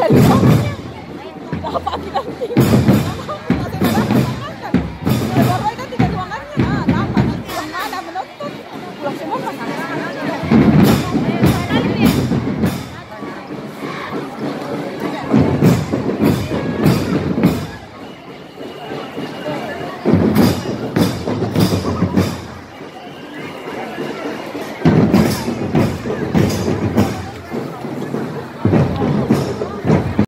太多然后把你的